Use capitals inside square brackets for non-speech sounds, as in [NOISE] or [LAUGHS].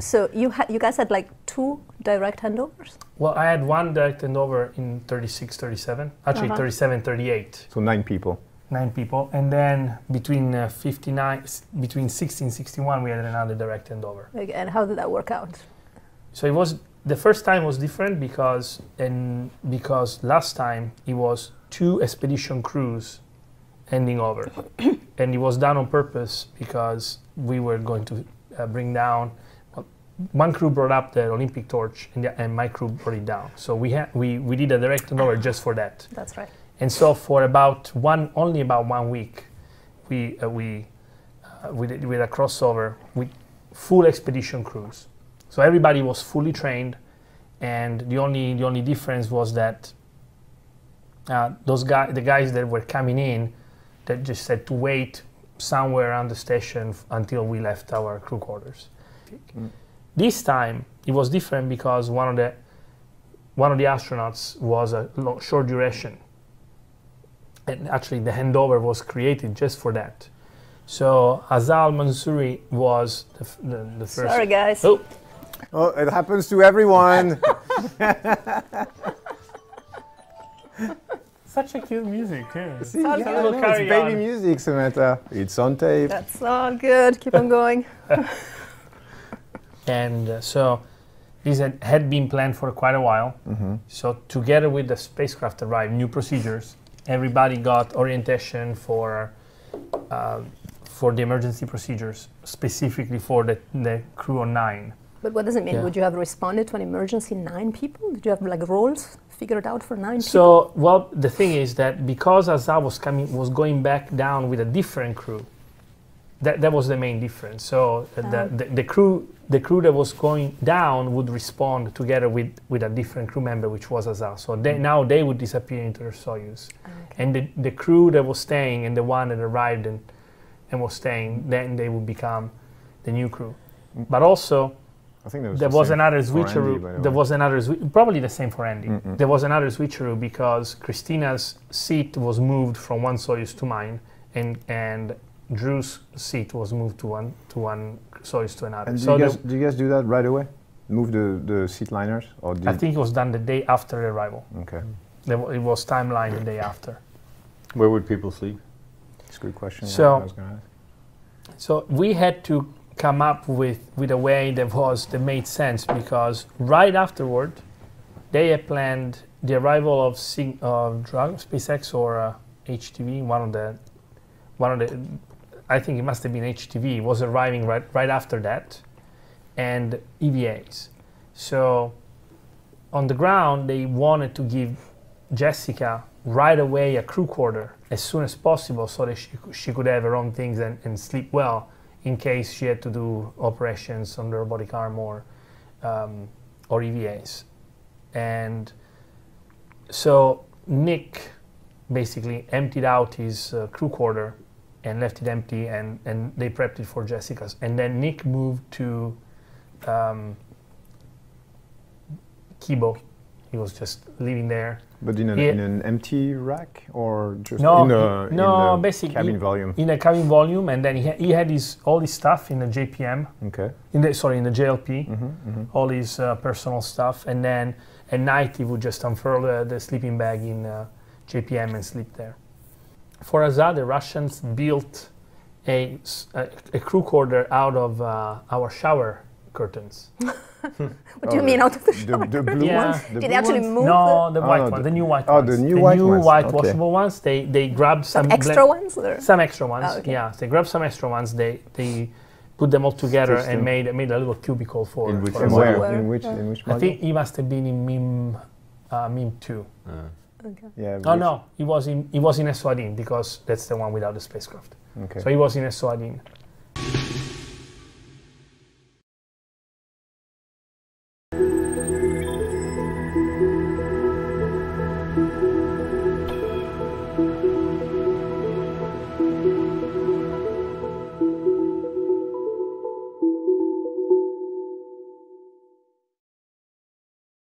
So you had you guys had like two direct handovers? Well, I had one direct handover in 36, 37. Actually, Uh-huh. 37, 38. So nine people. Nine people. And then between uh, 59, s- between 60 and 61, we had another direct handover. Like, and how did that work out? So it was the first time was different because and because last time it was two expedition crews ending over, [COUGHS] and it was done on purpose because we were going to uh, bring down. Well, One crew brought up the Olympic torch, and, the, and my crew brought it down. So we had we, we did a direct handover just for that. That's right. And so for about one, only about one week, we uh, we uh, we did with a crossover with full expedition crews. So everybody was fully trained, and the only the only difference was that uh, those guys, the guys that were coming in, that just had to wait somewhere around the station f- until we left our crew quarters. This time it was different because one of the one of the astronauts was a lo- short duration and actually the handover was created just for that. So Azal Mansouri was the, the, the first. Sorry, guys. Oh, Oh, it happens to everyone. [LAUGHS] such a cute music. Yeah. See, all yeah, know, it's carry baby on. music, Samantha. It's on tape. That's all good. Keep on going. [LAUGHS] And uh, so this had, had been planned for quite a while. Mm-hmm. So together with the spacecraft arrived, new procedures. Everybody got orientation for uh, for the emergency procedures, specifically for the, the crew on nine. But what does it mean? Yeah. Would you have responded to an emergency nine people? Did you have like roles figured out for nine people? So, well, the thing is that because Azar was coming, was going back down with a different crew. That, that was the main difference. So uh, Ah. the, the, the crew the crew that was going down would respond together with, with a different crew member, which was Azar. So they, now they would disappear into their Soyuz, Okay. and the, the crew that was staying and the one that arrived and, and was staying, then they would become the new crew. Mm. But also, I think there was, there the was another for Andy, switcheroo. the There way. was another swi- probably the same for Andy. Mm-mm. There was another switcheroo because Christina's seat was moved from one Soyuz to mine, and and Drew's seat was moved to one to one Soyuz to another. And do, so you guys, do you guys do that right away? Move the, the seat liners? Or I think it was done the day after arrival. Okay. There wa- It was timeline the day after. Where would people sleep? It's a good question. So- I was gonna ask. So we had to come up with, with a way that was that made sense because right afterward, they had planned the arrival of Sig- of Dragon SpaceX or uh, HTV, one of the one of the I think it must have been HTV was arriving right right after that, and EVAs. So on the ground, they wanted to give Jessica right away a crew quarter as soon as possible so that she, she could have her own things and, and sleep well in case she had to do operations on the robotic arm or, um, or EVAs. And so Nick basically emptied out his uh, crew quarter and left it empty and, and they prepped it for Jessica's. And then Nick moved to um, Kibo. He was just living there. But in an, Yeah. in an empty rack or just No, in the, he- no, in basically- cabin volume? in a cabin volume, and then he, ha- he had his all his stuff in the JPM, Okay. in the sorry, in the JLP, Mm-hmm, mm-hmm. all his uh, personal stuff, and then at night he would just unfurl the, the sleeping bag in uh, JPM and sleep there. For Azad, the Russians built a a crew quarter out of uh, our shower curtains. [LAUGHS] What do you mean out of the The, shower? the blue Yeah. ones? The Did they blue actually ones? move no, the Oh, white no, one, the- the new white oh, ones. the new white new ones, white okay. washable ones. They they grabbed some some extra ones? Or? Some extra ones, Oh, okay. yeah. They grabbed some extra ones. They they put them all together Interesting. and made made a little cubicle for. In which for And us. where? Where? In which, Yeah. in which I think he must have been in Mim, uh, Mim two. Uh, Okay. Yeah. Oh no, he was in he was in Eswadin because that's the one without the spacecraft. Okay. So he was in Eswadin.